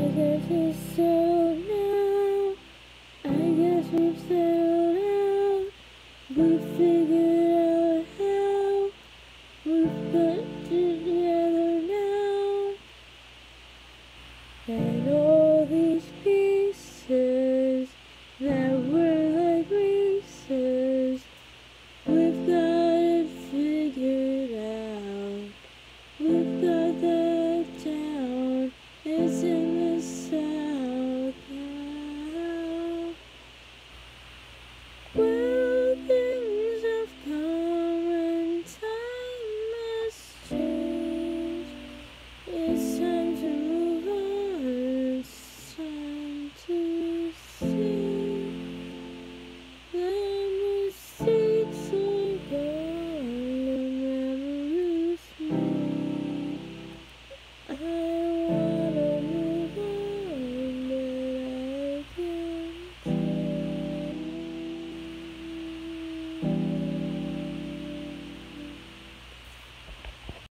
I guess it's so now. I guess we've sold out. We figured out how. We've got together now. And all